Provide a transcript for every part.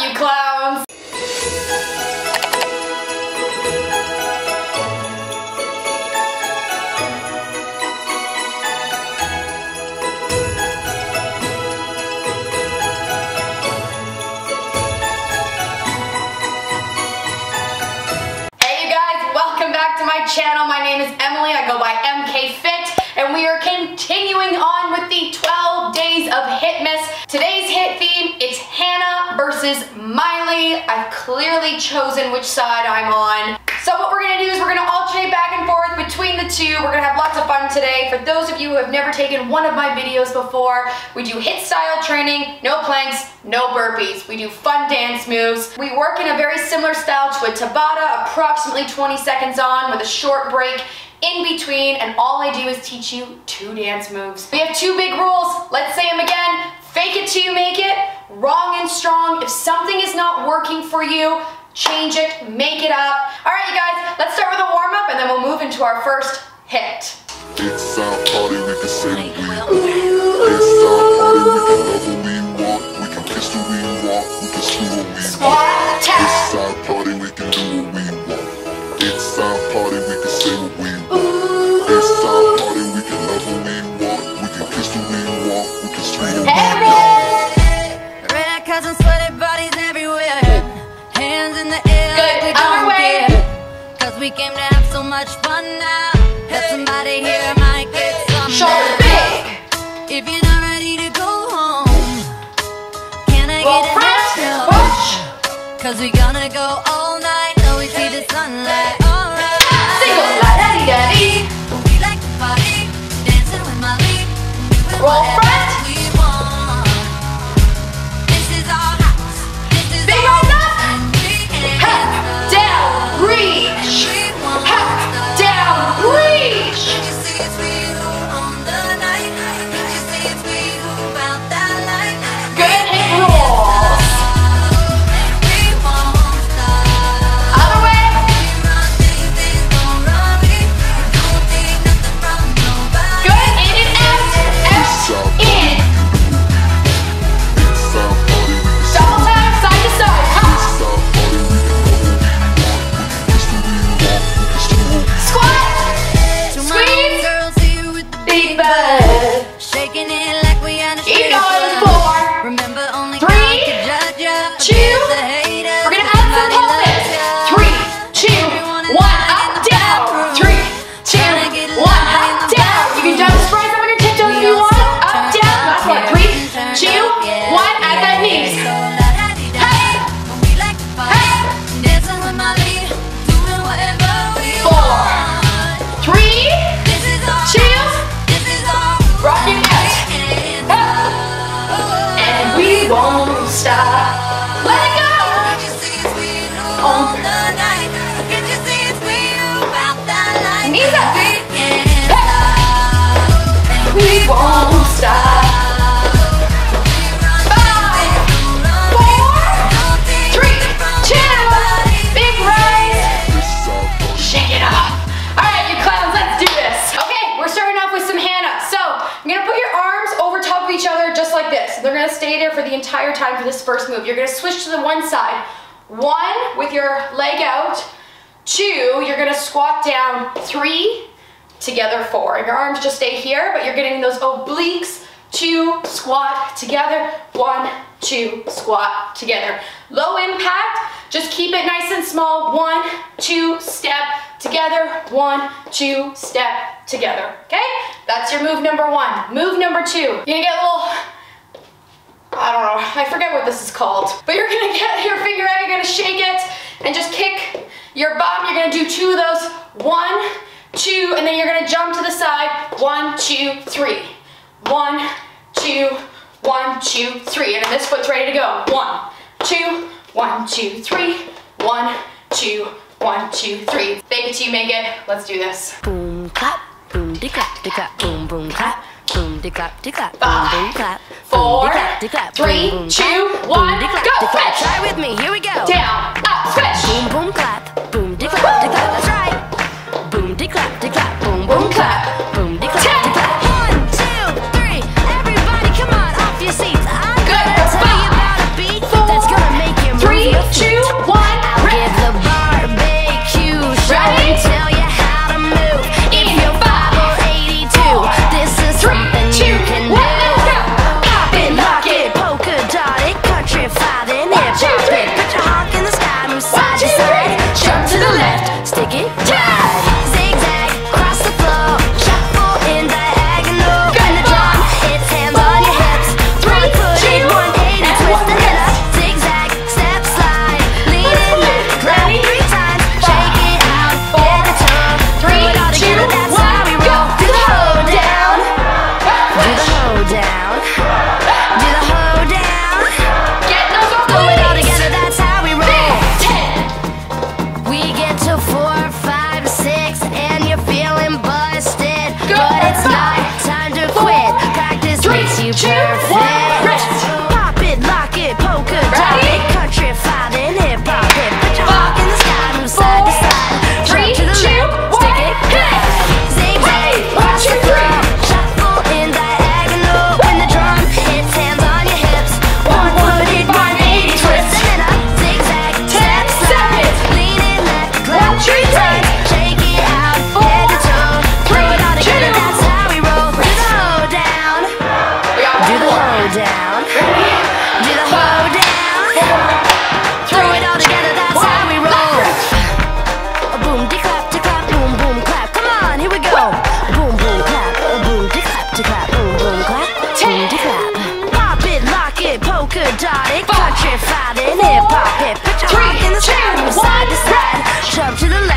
up, you clowns? Hey guys, welcome back to my channel. My name is Emily. I go by MK Fit, and we are continuing on with the 12 days of HIITmas. Today's versus Miley. I've clearly chosen which side I'm on. So what we're gonna do is we're gonna alternate back and forth between the two. We're gonna have lots of fun today. For those of you who have never taken one of my videos before, we do HIIT style training, no planks, no burpees. We do fun dance moves. We work in a very similar style to a Tabata, approximately 20 seconds on with a short break in between, and all I do is teach you two dance moves. We have two big rules. Let's say them again. Fake it till you make it, wrong and strong. If something is not working for you, change it, make it up. All right, you guys, let's start with a warm up and then we'll move into our first HIIT. It's our party, we can say we. It's our party, we can love we came to have so much fun now. That somebody here might get some. Now. big. If you're not ready to go home, can I get a front, help? push. Cause we gonna go all night till we see the sunlight. Alright. Single, la da di da di. We like to party, dancing with Molly. doing Roll for this first move. You're gonna switch to the one side. One, with your leg out. Two, you're gonna squat down. Three, together four. And your arms just stay here, but you're getting those obliques. Two, squat together. One, two, squat together. Low impact, just keep it nice and small. One, two, step together. One, two, step together. Okay? That's your move number one. Move number two, you're gonna get a little I don't know, I forget what this is called. But you're gonna get your finger out, you're gonna shake it, and just kick your bum. You're gonna do two of those. One, two, and then you're gonna jump to the side. One, two, three. One, two, one, two, three. And then this foot's ready to go. One, two, one, two, three. One, two, one, two, three. Fake it till you make it. Let's do this. boom clap, boom de clap de clap, boom boom clap, boom de clap de clap, boom Five, boom clap, four, boom de clap de clap, three, boom boom two, clap, one, boom de clap go, de clap. Try with me, here we go. Down, up, switch. Boom boom clap, trap to the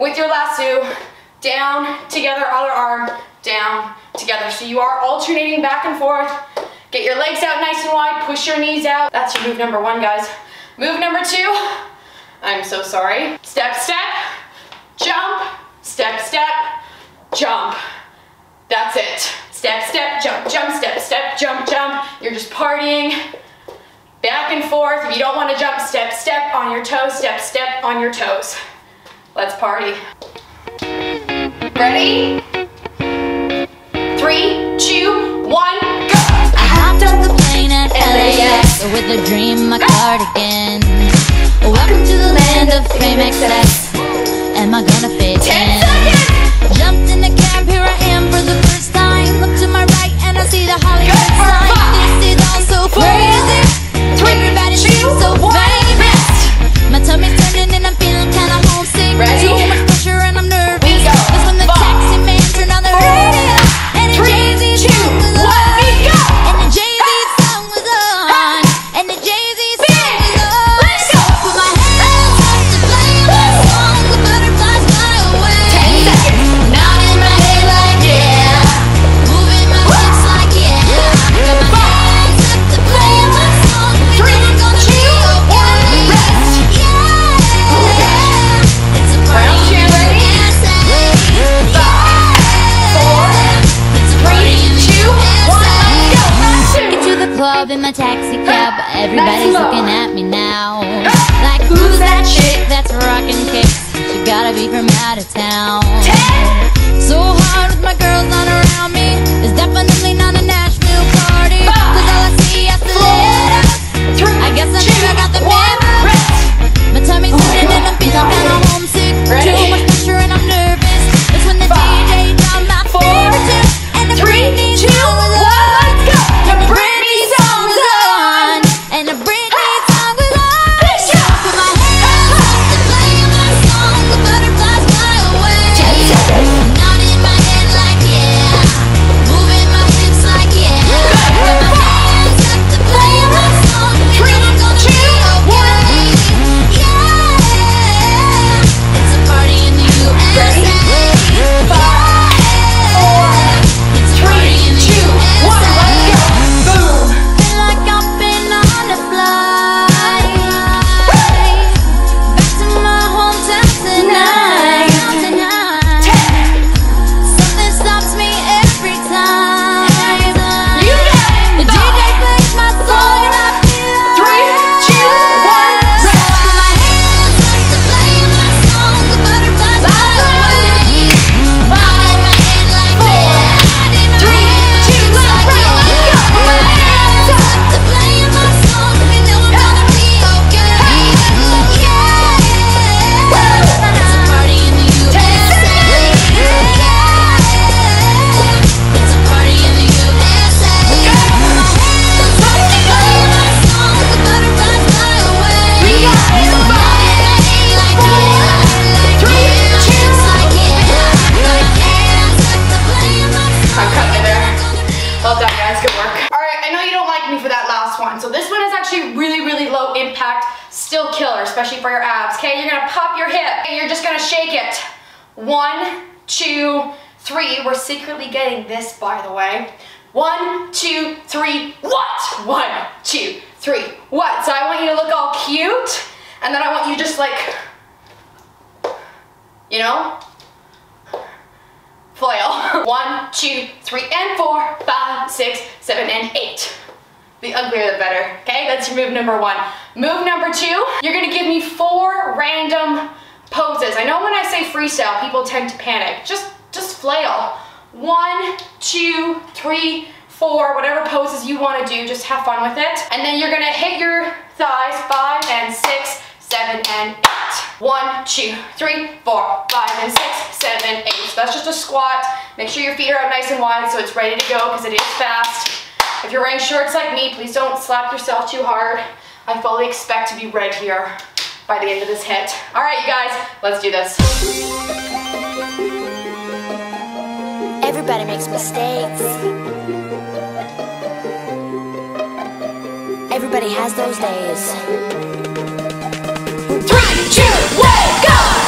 with your lasso. Down, together, other arm, down, together. So you are alternating back and forth. Get your legs out nice and wide, push your knees out. That's your move number one, guys. Move number two, I'm so sorry. Step, step, jump, step, step, jump. That's it. Step, step, jump, jump, step, step, jump, jump. You're just partying. Back and forth. If you don't want to jump, step, step on your toes, step, step on your toes. Let's party. Ready? Three, two, one, go! I hopped off the plane at LAX with a dream, my cardigan. Welcome to the land of fame excess. Am I gonna fit Ten in? seconds! Jumped in the cab, here I am for the first time. Look to my right and I see the Hollywood sign. This is all so crazy. three, Everybody two, seems so one, Ready? Club One, two, three. We're secretly getting this, by the way. One, two, three, what? One, two, three, what? So I want you to look all cute, and then I want you just like, you know, flail. One, two, three, and four, five, six, seven, and eight. The uglier the better. Okay, that's your move number one. Move number two, you're gonna give me four random poses. I know when I say freestyle, people tend to panic. Just, just flail. One, two, three, four, whatever poses you wanna do, just have fun with it. And then you're gonna hit your thighs, five and six, seven and eight. One, two, three, four, five and six, seven, eight. So that's just a squat. Make sure your feet are out nice and wide so it's ready to go because it is fast. If you're wearing shorts like me, please don't slap yourself too hard. I fully expect to be red here by the end of this HIIT. All right, you guys, let's do this. Everybody makes mistakes. Everybody has those days. Three, two, one, go!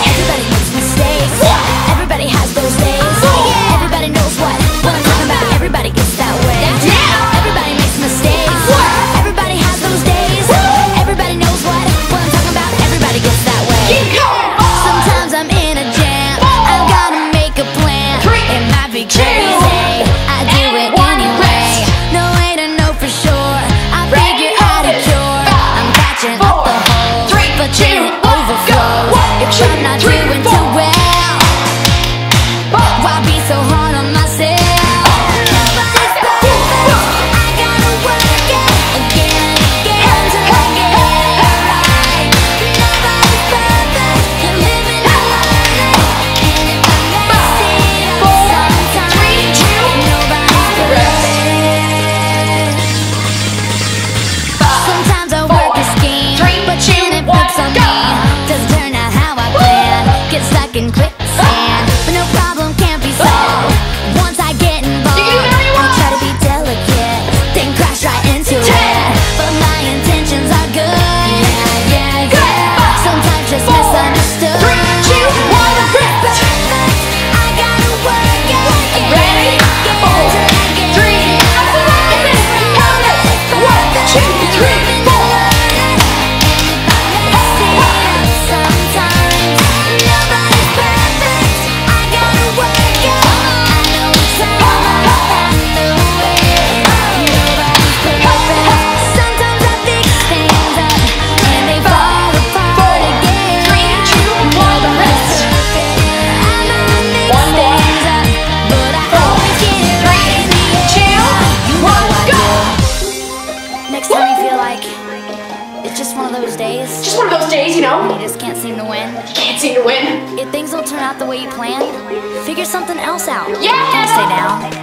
Way you planned, figure something else out. Yeah! Don't stay down.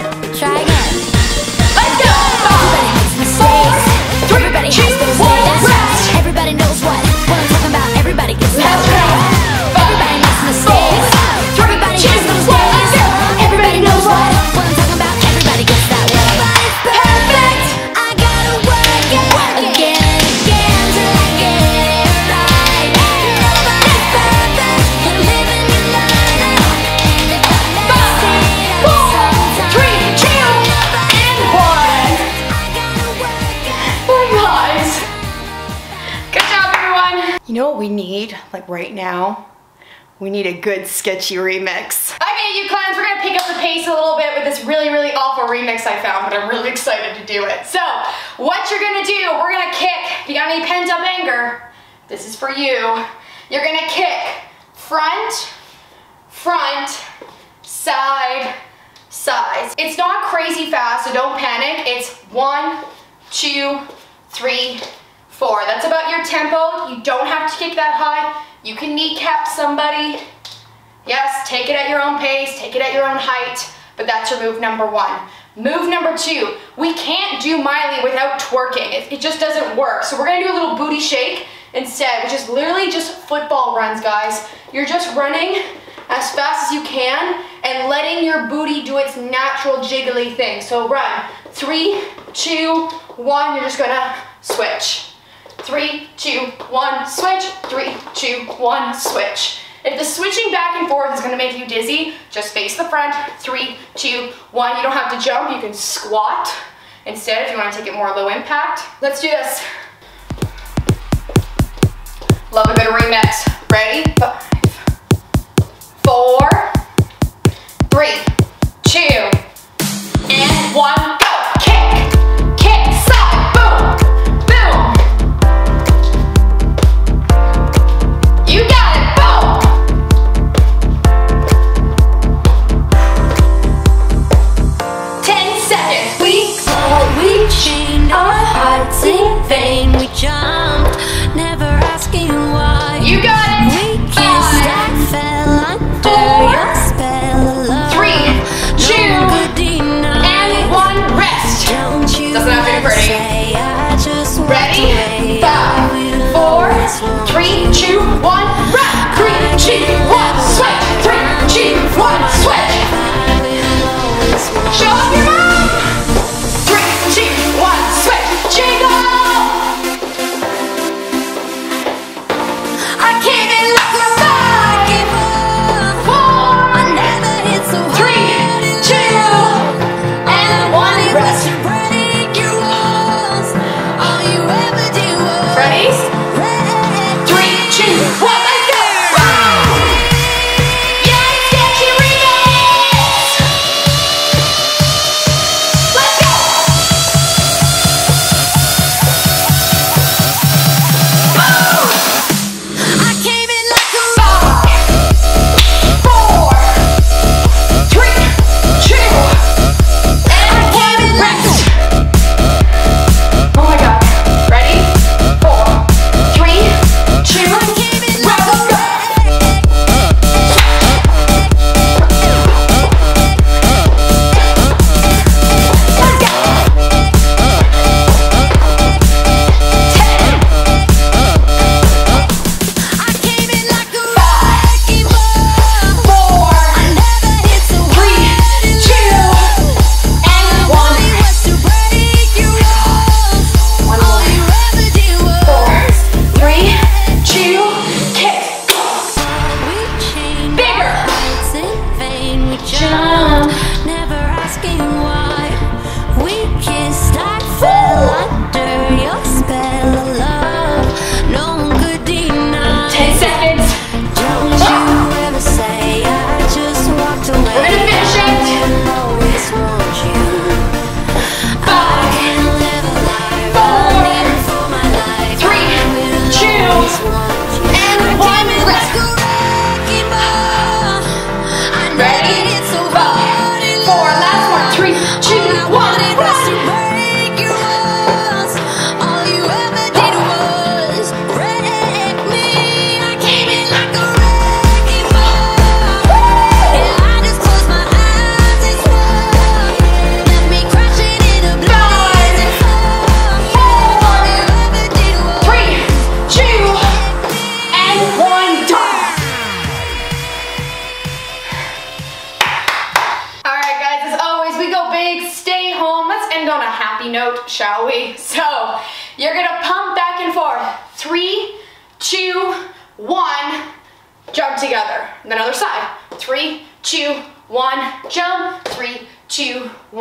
We need, like right now? We need a good sketchy remix. Okay, you clowns, we're gonna pick up the pace a little bit with this really, really awful remix I found, but I'm really excited to do it. So, what you're gonna do, we're gonna kick. If you got any pent up anger, this is for you. You're gonna kick front, front, side, sides. It's not crazy fast, so don't panic. It's one, two, three, four. That's about your tempo. You don't have to kick that high. You can kneecap somebody. Yes, take it at your own pace, take it at your own height, but that's your move number one. Move number two, we can't do Miley without twerking. It, it just doesn't work. So we're gonna do a little booty shake instead, which is literally just football runs, guys. You're just running as fast as you can and letting your booty do its natural jiggly thing. So run, three, two, one, you're just gonna switch. Three, two, one, switch. Three, two, one, switch. If the switching back and forth is gonna make you dizzy, just face the front. Three, two, one. You don't have to jump, you can squat. Instead, if you wanna take it more low impact. Let's do this. Love a good remix. Ready? Five, four, three, two,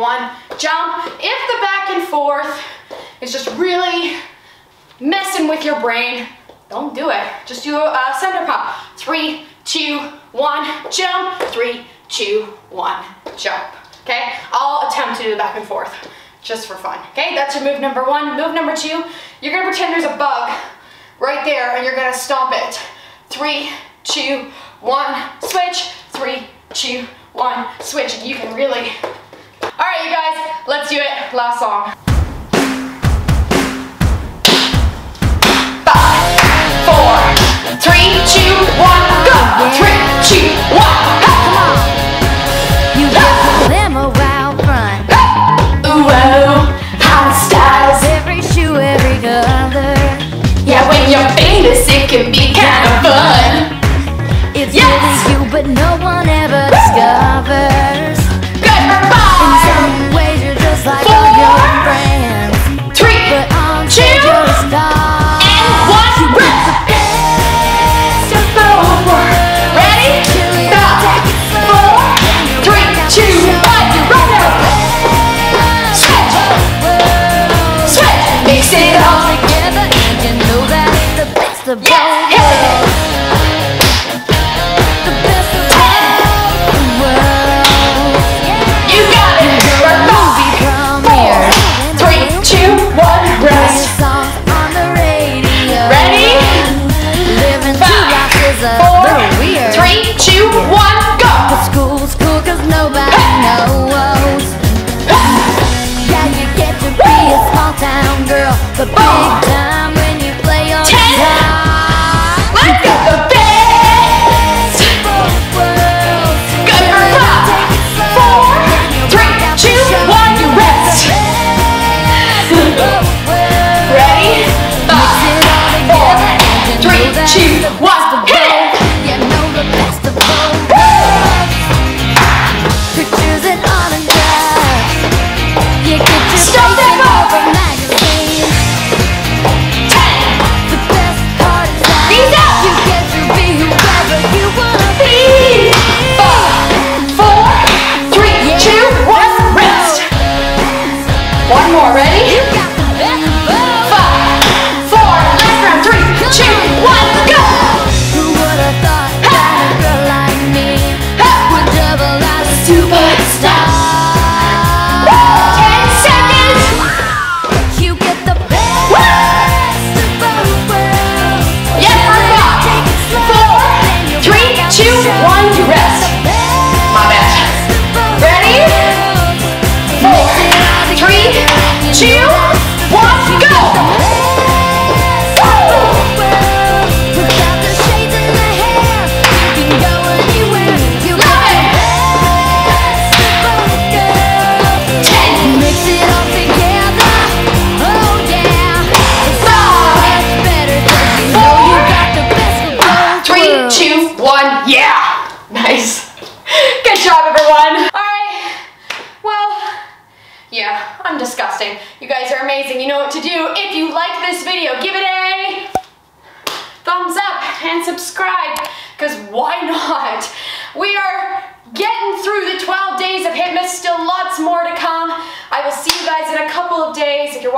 one, jump. If the back and forth is just really messing with your brain, don't do it. Just do a center pop. Three, two, one, jump. Three, two, one, jump. Okay? I'll attempt to do the back and forth just for fun. Okay? That's your move number one. Move number two, you're gonna pretend there's a bug right there and you're gonna stomp it. Three, two, one, switch. Three, two, one, switch. And You can really. All right, you guys, let's do it. Last song. Five, four, three, two, one, go. Three, two, one. You get the limo out front. Ooh, oh, hot styles. Every shoe, every color. Yeah, when you're famous, it can be kind of fun. It's Yes! really you, but no one ever discovers. But big time when you play your Ten. Let's. The best. Good for together. five, Take it slow, four, you three, rock out the two, one, rest. Best of both worlds. Ready? Five, four, three, two,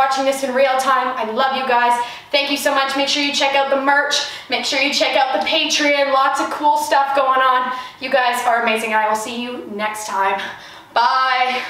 watching this in real time, I love you guys. Thank you so much. Make sure you check out the merch. Make sure you check out the Patreon. Lots of cool stuff going on. You guys are amazing, and I will see you next time. Bye.